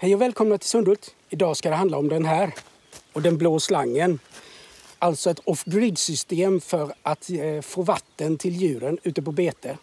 Hej och välkomna till Sundhult. Idag ska det handla om den här och den blå slangen. Alltså ett off-grid system för att eh, få vatten till djuren ute på bete.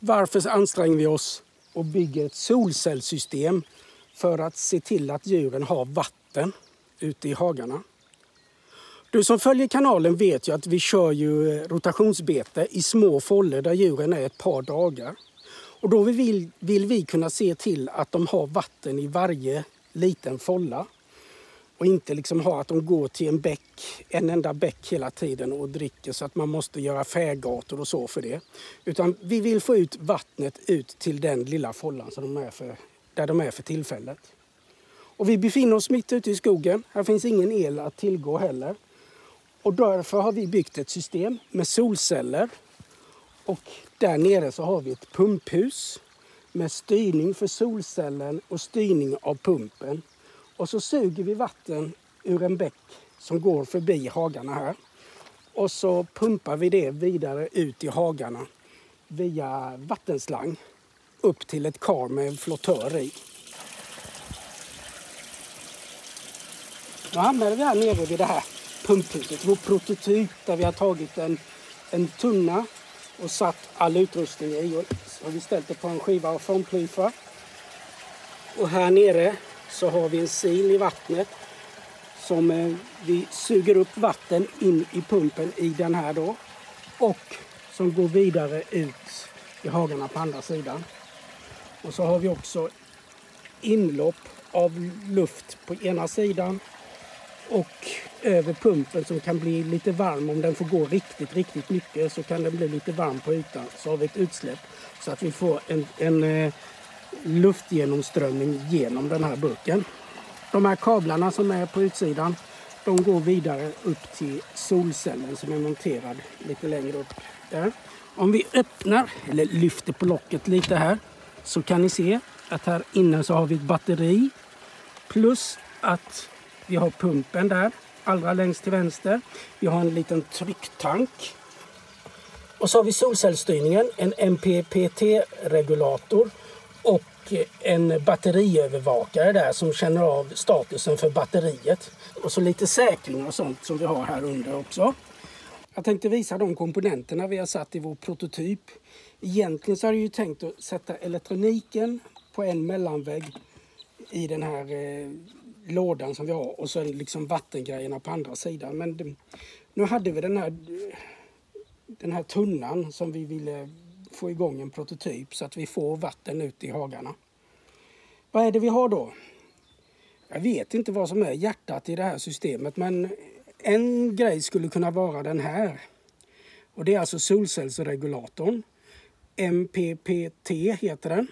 Varför anstränger vi oss och bygger ett solcellssystem för att se till att djuren har vatten ute i hagarna? Du som följer kanalen vet ju att vi kör ju eh, rotationsbete i små foller där djuren är ett par dagar. Och då vill, vill vi kunna se till att de har vatten i varje liten folla och inte liksom ha att de går till en bäck, en enda bäck hela tiden och dricker så att man måste göra färgator och så för det. Utan vi vill få ut vattnet ut till den lilla follan som de är för, där de är för tillfället. Och vi befinner oss mitt ute i skogen. Här finns ingen el att tillgå heller. Och därför har vi byggt ett system med solceller. Och där nere så har vi ett pumphus med styrning för solcellen och styrning av pumpen. Och så suger vi vatten ur en bäck som går förbi hagarna här. Och så pumpar vi det vidare ut i hagarna via vattenslang upp till ett kar med flottör i. Nu hamnade vi här nere vid det här pumphuset, vår prototyp där vi har tagit en, en tunna och satt all utrustning i. Och så har vi ställt det på en skiva av frontplyfar. Och här nere så har vi en sil i vattnet som eh, vi suger upp vatten in i pumpen i den här då och som går vidare ut i hagarna på andra sidan. Och så har vi också inlopp av luft på ena sidan och över pumpen som kan bli lite varm. Om den får gå riktigt, riktigt mycket så kan den bli lite varm på ytan. Så har vi ett utsläpp så att vi får en, en eh, luftgenomströmning genom den här burken. De här kablarna som är på utsidan de går vidare upp till solcellen som är monterad lite längre upp där. Om vi öppnar, eller lyfter på locket lite här, så kan ni se att här inne så har vi ett batteri plus att vi har pumpen där, allra längst till vänster. Vi har en liten trycktank. Och så har vi solcellsstyrningen, en MPPT-regulator och en batteriövervakare där som känner av statusen för batteriet. Och så lite säkring och sånt som vi har här under också. Jag tänkte visa de komponenterna vi har satt i vår prototyp. Egentligen så hade jag ju tänkt att sätta elektroniken på en mellanvägg i den här eh, lådan som vi har och sen liksom vattengrejerna på andra sidan. Men det, nu hade vi den här, den här tunnan som vi ville få igång en prototyp så att vi får vatten ut i hagarna. Vad är det vi har då? Jag vet inte vad som är hjärtat i det här systemet men en grej skulle kunna vara den här. Och Det är alltså solcellsregulatorn. MPPT heter den.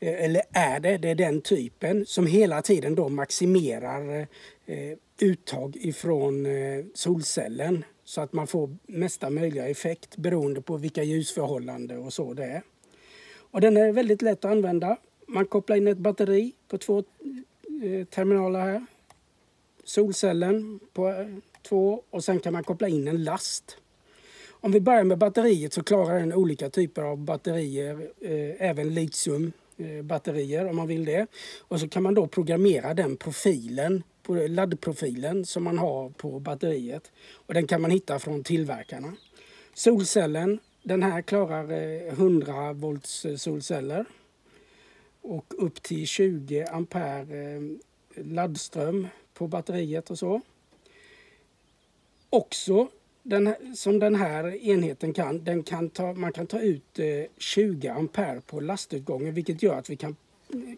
Eh, eller är det, det är den typen som hela tiden då maximerar eh, uttag ifrån eh, solcellen så att man får mesta möjliga effekt beroende på vilka ljusförhållanden och så det är. Och den är väldigt lätt att använda. Man kopplar in ett batteri på två eh, terminaler här. Solcellen på eh, två och sen kan man koppla in en last. Om vi börjar med batteriet så klarar den olika typer av batterier, eh, även litiumbatterier om man vill det. Och så kan man då programmera den profilen på laddprofilen som man har på batteriet. Och den kan man hitta från tillverkarna. Solcellen, den här klarar eh, 100 volts eh, solceller och upp till 20 ampere eh, laddström på batteriet och så. Också den, som den här enheten kan, den kan ta, man kan ta ut 20 ampere på lastutgången vilket gör att vi kan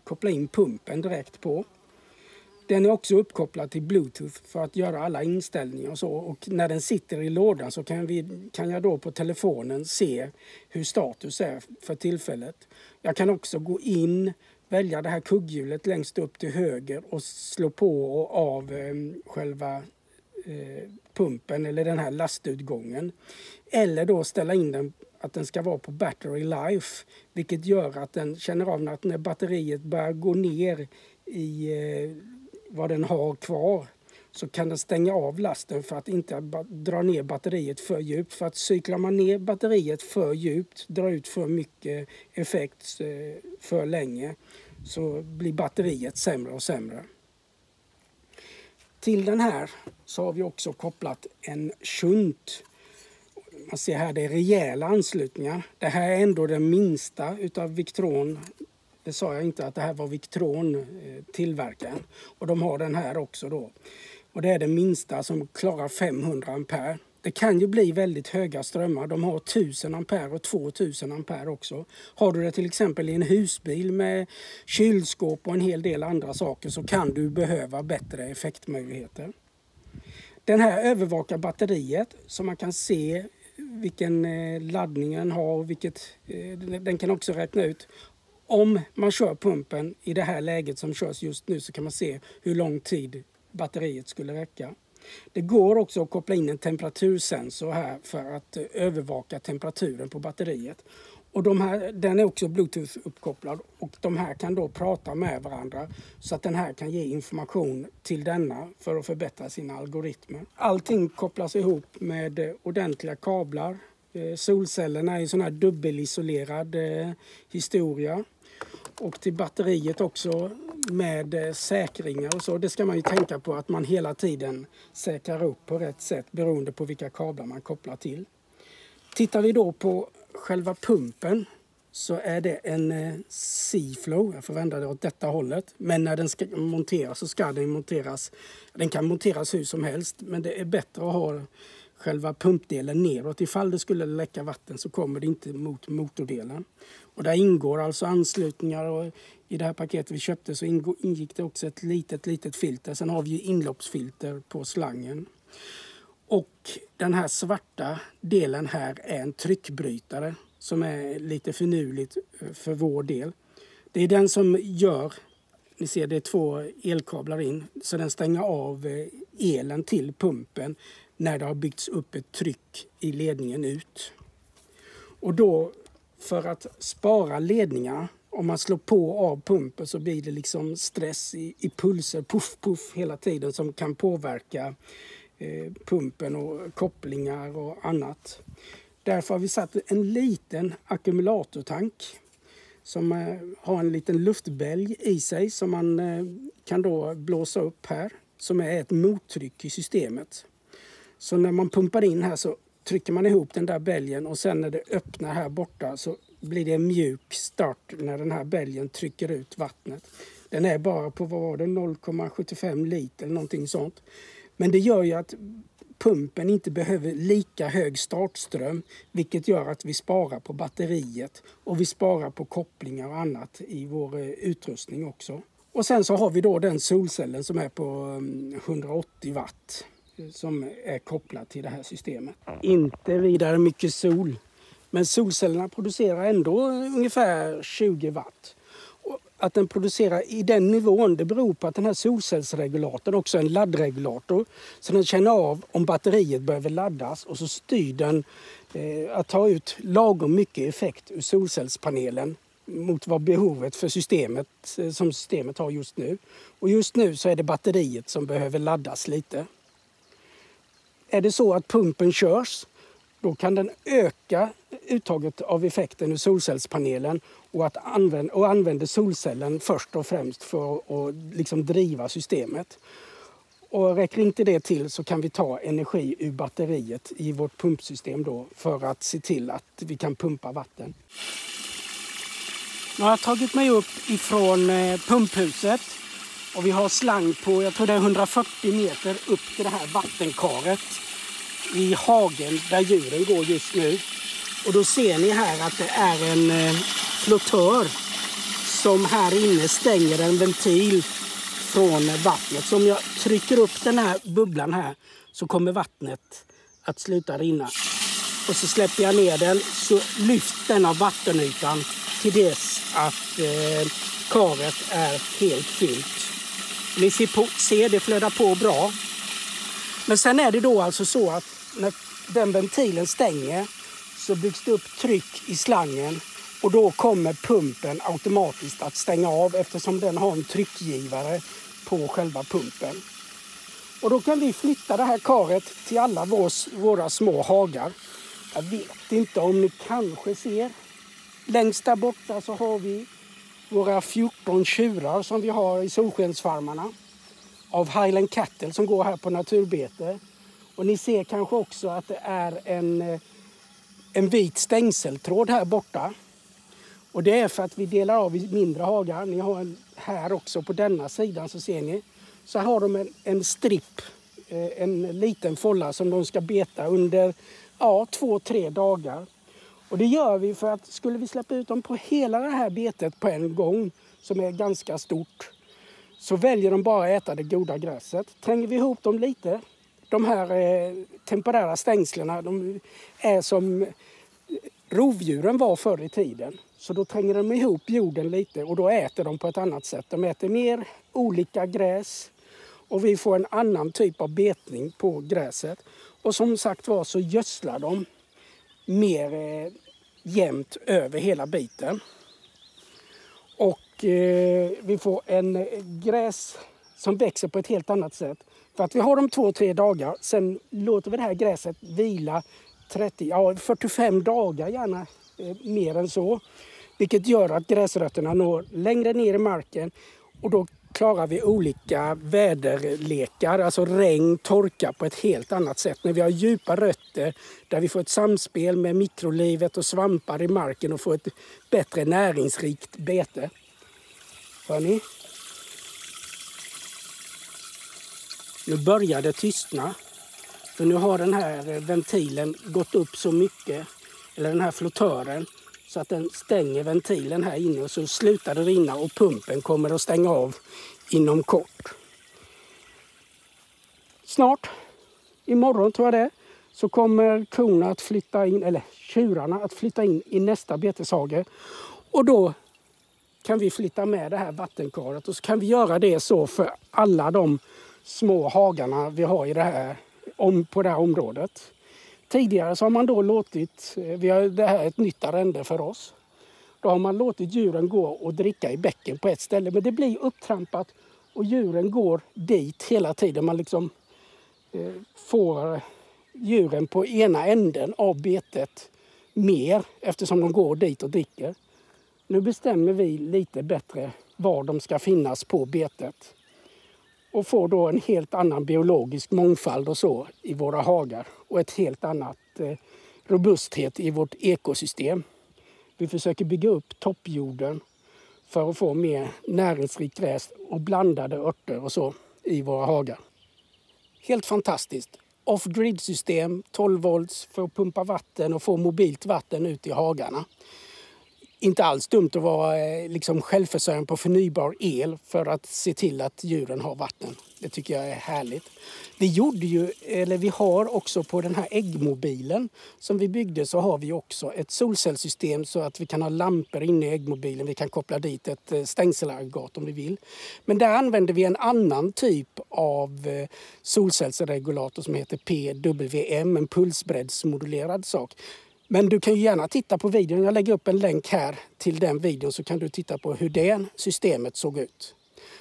koppla in pumpen direkt på. Den är också uppkopplad till Bluetooth för att göra alla inställningar och så. Och när den sitter i lådan så kan, vi, kan jag då på telefonen se hur status är för tillfället. Jag kan också gå in, välja det här kugghjulet längst upp till höger och slå på och av eh, själva eh, pumpen eller den här lastutgången. Eller då ställa in den att den ska vara på battery life. Vilket gör att den känner av att när batteriet börjar gå ner i eh, vad den har kvar så kan den stänga av lasten för att inte dra ner batteriet för djupt. För att cyklar man ner batteriet för djupt, drar ut för mycket effekt eh, för länge så blir batteriet sämre och sämre. Till den här så har vi också kopplat en shunt. Man ser här det är rejäla anslutningar. Det här är ändå den minsta utav Victron. Det sa jag inte att det här var Victron eh, tillverkaren. Och de har den här också då. Och det är den minsta som klarar 500 ampere. Det kan ju bli väldigt höga strömmar. De har 1000 ampere och 2000 ampere också. Har du det till exempel i en husbil med kylskåp och en hel del andra saker så kan du behöva bättre effektmöjligheter. Den här övervakar batteriet så man kan se vilken eh, laddning den har. och Vilket, eh, den kan också räkna ut om man kör pumpen i det här läget som körs just nu så kan man se hur lång tid batteriet skulle räcka. Det går också att koppla in en temperatursensor här för att eh, övervaka temperaturen på batteriet. Och de här, den är också bluetooth-uppkopplad och de här kan då prata med varandra så att den här kan ge information till denna för att förbättra sina algoritmer. Allting kopplas ihop med eh, ordentliga kablar. Eh, solcellerna är en sån här dubbelisolerad historia. Och till batteriet också med eh, säkringar och så. Det ska man ju tänka på att man hela tiden säkrar upp på rätt sätt beroende på vilka kablar man kopplar till. Tittar vi då på själva pumpen så är det en eh, C-flow. Jag får vända det åt detta hållet. Men när den ska monteras så ska den monteras. Den kan monteras hur som helst men det är bättre att ha själva pumpdelen neråt. Ifall det skulle läcka vatten så kommer det inte mot motordelen. Och där ingår alltså anslutningar och i det här paketet vi köpte så ingick det också ett litet, litet filter. Sen har vi inloppsfilter på slangen. Och den här svarta delen här är en tryckbrytare som är lite finurligt eh, för vår del. Det är den som gör, ni ser det är två elkablar in, så den stänger av eh, elen till pumpen när det har byggts upp ett tryck i ledningen ut. Och då för att spara ledningar om man slår på av pumpen så blir det liksom stress i, i pulser, puff, puff hela tiden som kan påverka eh, pumpen och kopplingar och annat. Därför har vi satt en liten ackumulatortank som eh, har en liten luftbälg i sig som man eh, kan då blåsa upp här som är ett mottryck i systemet. Så när man pumpar in här så trycker man ihop den där bälgen och sen när det öppnar här borta så blir det en mjuk start när den här bälgen trycker ut vattnet. Den är bara på vad var det, 0,75 liter eller någonting sånt. Men det gör ju att pumpen inte behöver lika hög startström vilket gör att vi sparar på batteriet och vi sparar på kopplingar och annat i vår eh, utrustning också. Och sen så har vi då den solcellen som är på mm, 180 watt som är kopplad till det här systemet. Inte vidare mycket sol. Men solcellerna producerar ändå ungefär 20 watt. Och att den producerar i den nivån det beror på att den här solcellsregulatorn också är en laddregulator. Så den känner av om batteriet behöver laddas och så styr den eh, att ta ut lagom mycket effekt ur solcellspanelen mot vad behovet för systemet eh, som systemet har just nu. Och just nu så är det batteriet som behöver laddas lite. Är det så att pumpen körs då kan den öka uttaget av effekten ur solcellspanelen och, att använda, och använder solcellen först och främst för att liksom driva systemet. Och räcker inte det till så kan vi ta energi ur batteriet i vårt pumpsystem då för att se till att vi kan pumpa vatten. Nu har jag tagit mig upp ifrån eh, pumphuset och vi har slang på, jag tror det är 140 meter upp till det här vattenkaret i hagen där djuren går just nu. Och då ser ni här att det är en eh, flottör som här inne stänger en ventil från vattnet. Så om jag trycker upp den här bubblan här så kommer vattnet att sluta rinna. Och så släpper jag ner den så lyfts den av vattenytan till dess att eh, karet är helt fyllt. Ni ser, på, ser det flödar på bra. Men sen är det då alltså så att när den ventilen stänger så byggs det upp tryck i slangen och då kommer pumpen automatiskt att stänga av eftersom den har en tryckgivare på själva pumpen. Och då kan vi flytta det här karet till alla vårs, våra små hagar. Jag vet inte om ni kanske ser. Längst där borta så har vi våra 14 tjurar som vi har i solskensfarmarna av Highland Cattle som går här på naturbete. Och ni ser kanske också att det är en, eh, en vit stängseltråd här borta. Och det är för att vi delar av i mindre hagar. Ni har en här också på denna sidan så ser ni. Så här har de en, en stripp, eh, en liten folla som de ska beta under ja, två, tre dagar. Och det gör vi för att skulle vi släppa ut dem på hela det här betet på en gång, som är ganska stort, så väljer de bara att äta det goda gräset. Tränger vi ihop dem lite, de här eh, temporära stängslen, de är som rovdjuren var förr i tiden. Så då tränger de ihop jorden lite och då äter de på ett annat sätt. De äter mer olika gräs och vi får en annan typ av betning på gräset. Och som sagt var så gödslar de mer eh, jämnt över hela biten. Och eh, vi får en eh, gräs som växer på ett helt annat sätt. För att vi har dem två, tre dagar. Sen låter vi det här gräset vila 30, ja, 45 dagar gärna eh, mer än så. Vilket gör att gräsrötterna når längre ner i marken och då klarar vi olika väderlekar, alltså regn, torka på ett helt annat sätt. När vi har djupa rötter där vi får ett samspel med mikrolivet och svampar i marken och får ett bättre näringsrikt bete. Hör ni? Nu börjar det tystna. För nu har den här ventilen gått upp så mycket, eller den här flottören, så att den stänger ventilen här inne och så slutar det rinna och pumpen kommer att stänga av inom kort. Snart, imorgon tror jag det så kommer korna att flytta in, eller tjurarna att flytta in i nästa beteshage. Och då kan vi flytta med det här vattenkaret och så kan vi göra det så för alla de små hagarna vi har i det här, om, på det här området. Tidigare så har man då låtit, eh, vi har, det här är ett nytt arrende för oss. Då har man låtit djuren gå och dricka i bäcken på ett ställe. Men det blir upptrampat och djuren går dit hela tiden. Man liksom eh, får djuren på ena änden av betet mer eftersom de går dit och dricker. Nu bestämmer vi lite bättre var de ska finnas på betet och får då en helt annan biologisk mångfald och så i våra hagar och ett helt annat eh, robusthet i vårt ekosystem. Vi försöker bygga upp toppjorden för att få mer näringsrikt gräs och blandade örter och så i våra hagar. Helt fantastiskt! Off-grid system, 12 volts för att pumpa vatten och få mobilt vatten ut i hagarna inte alls dumt att vara eh, liksom självförsörjande på förnybar el för att se till att djuren har vatten. Det tycker jag är härligt. Vi gjorde ju, eller vi har också på den här äggmobilen som vi byggde så har vi också ett solcellssystem så att vi kan ha lampor inne i äggmobilen. Vi kan koppla dit ett eh, stängselaggregat om vi vill. Men där använder vi en annan typ av eh, solcellsregulator som heter PWM, en pulsbreddsmodulerad sak. Men du kan ju gärna titta på videon. Jag lägger upp en länk här till den videon så kan du titta på hur det systemet såg ut.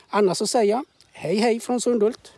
Annars så säger jag hej hej från Sundhult.